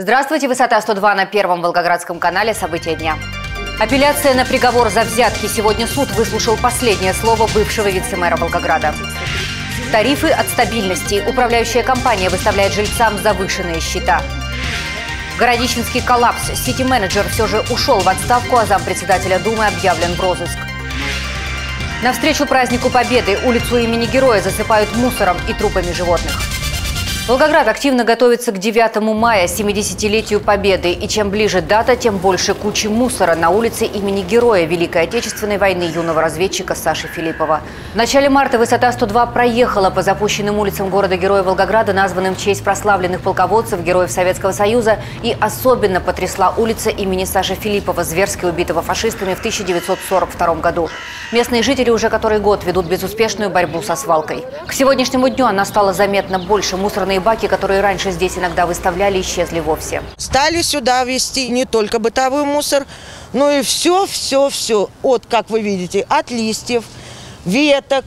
Здравствуйте, высота 102 на Первом Волгоградском канале «События дня». Апелляция на приговор за взятки. Сегодня суд выслушал последнее слово бывшего вице-мэра Волгограда. Тарифы от стабильности. Управляющая компания выставляет жильцам завышенные счета. Городищенский коллапс. Сити-менеджер все же ушел в отставку, а зампредседателя Думы объявлен в розыск. Навстречу празднику Победы улицу имени Героя засыпают мусором и трупами животных. Волгоград активно готовится к 9 мая, 70-летию Победы. И чем ближе дата, тем больше кучи мусора на улице имени Героя Великой Отечественной войны юного разведчика Саши Филиппова. В начале марта высота 102 проехала по запущенным улицам города-героя Волгограда, названным в честь прославленных полководцев, героев Советского Союза. И особенно потрясла улица имени Саши Филиппова, зверски убитого фашистами в 1942 году. Местные жители уже который год ведут безуспешную борьбу со свалкой. К сегодняшнему дню она стала заметно больше. Мусорные Мусорные баки, которые раньше здесь иногда выставляли, исчезли вовсе. Стали сюда везти не только бытовой мусор, но и все, все, все. От, как вы видите, от листьев, веток,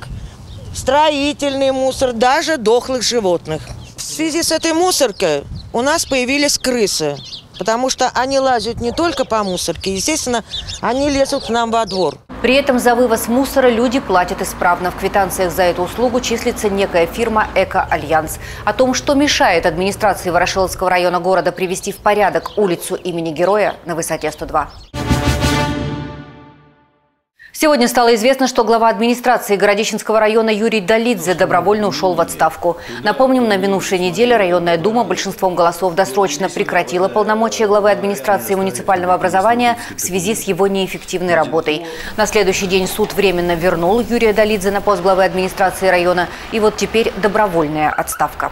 строительный мусор, даже дохлых животных. В связи с этой мусоркой у нас появились крысы. Потому что они лазят не только по мусорке, естественно, они лезут к нам во двор. При этом за вывоз мусора люди платят исправно. В квитанциях за эту услугу числится некая фирма «Эко-Альянс». О том, что мешает администрации Ворошиловского района города привести в порядок улицу имени Героя на высоте 102. Сегодня стало известно, что глава администрации Городищенского района Юрий Долидзе добровольно ушел в отставку. Напомним, на минувшей неделе районная дума большинством голосов досрочно прекратила полномочия главы администрации муниципального образования в связи с его неэффективной работой. На следующий день суд временно вернул Юрия Долидзе на пост главы администрации района. И вот теперь добровольная отставка.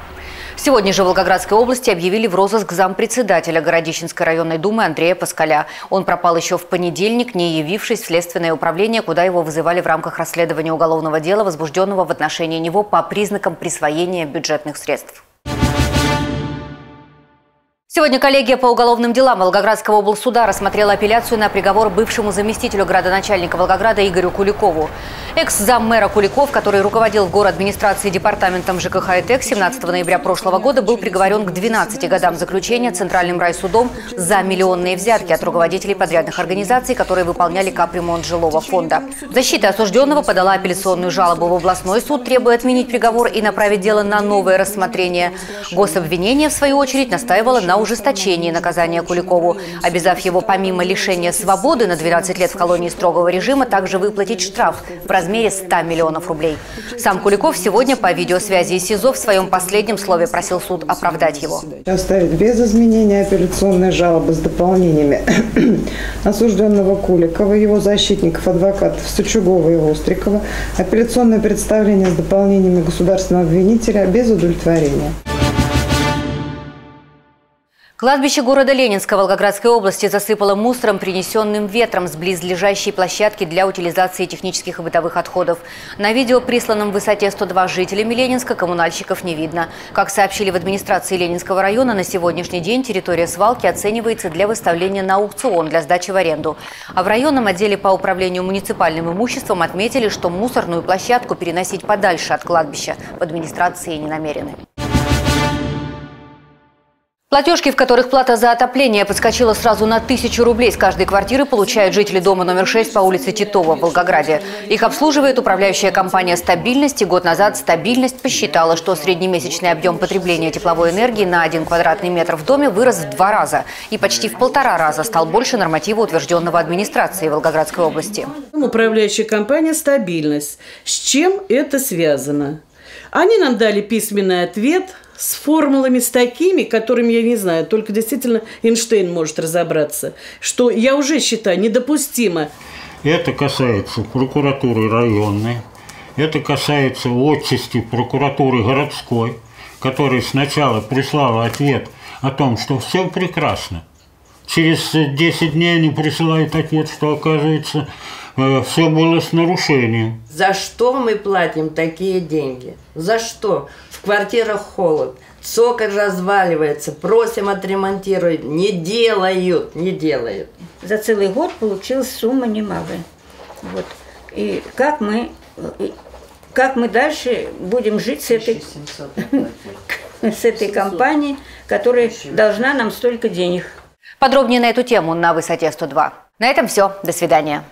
Сегодня же в Волгоградской области объявили в розыск зампредседателя Городищенской районной думы Андрея Паскаля. Он пропал еще в понедельник, не явившись в следственное управление, куда его вызывали в рамках расследования уголовного дела, возбужденного в отношении него по признакам присвоения бюджетных средств. Сегодня коллегия по уголовным делам Волгоградского облсуда рассмотрела апелляцию на приговор бывшему заместителю градоначальника Волгограда Игорю Куликову. Экс-заммэра Куликов, который руководил в город администрации департаментом ЖКХ и ТЭК 17 ноября прошлого года, был приговорен к 12 годам заключения Центральным райсудом за миллионные взятки от руководителей подрядных организаций, которые выполняли капремонт жилого фонда. Защита осужденного подала апелляционную жалобу в областной суд, требуя отменить приговор и направить дело на новое рассмотрение. Гособвинение, в свою очередь, настаивало на ужесточении наказания Куликову, обязав его помимо лишения свободы на 12 лет в колонии строгого режима также выплатить штраф в размере 100 миллионов рублей. Сам Куликов сегодня по видеосвязи из СИЗО в своем последнем слове просил суд оправдать его. Оставить без изменения апелляционные жалобы с дополнениями осужденного Куликова, его защитников, адвокатов Сучугова и Острикова, апелляционное представление с дополнениями государственного обвинителя без удовлетворения. Кладбище города Ленинска Волгоградской области засыпало мусором, принесенным ветром с близлежащей площадки для утилизации технических и бытовых отходов. На видео, присланном в высоте 102 жителями Ленинска, коммунальщиков не видно. Как сообщили в администрации Ленинского района, на сегодняшний день территория свалки оценивается для выставления на аукцион для сдачи в аренду. А в районном отделе по управлению муниципальным имуществом отметили, что мусорную площадку переносить подальше от кладбища в администрации не намерены. Платежки, в которых плата за отопление подскочила сразу на тысячу рублей с каждой квартиры, получают жители дома номер 6 по улице Титова в Волгограде. Их обслуживает управляющая компания «Стабильность». И год назад «Стабильность» посчитала, что среднемесячный объем потребления тепловой энергии на один квадратный метр в доме вырос в два раза. И почти в полтора раза стал больше норматива, утвержденного администрацией Волгоградской области. Управляющая компания «Стабильность». С чем это связано? Они нам дали письменный ответ – с формулами, с такими, которыми я не знаю, только действительно Эйнштейн может разобраться, что я уже считаю недопустимо. Это касается прокуратуры районной, это касается отчасти прокуратуры городской, которая сначала прислала ответ о том, что все прекрасно. Через 10 дней они присылают ответ, что оказывается Э, все было с нарушением. За что мы платим такие деньги? За что? В квартирах холод, цоколь разваливается, просим отремонтировать. Не делают, не делают. За целый год получилась сумма немалая. Вот. И как мы, как мы дальше будем жить с этой... с этой компанией, которая должна нам столько денег. Подробнее на эту тему на «Высоте 102». На этом все. До свидания.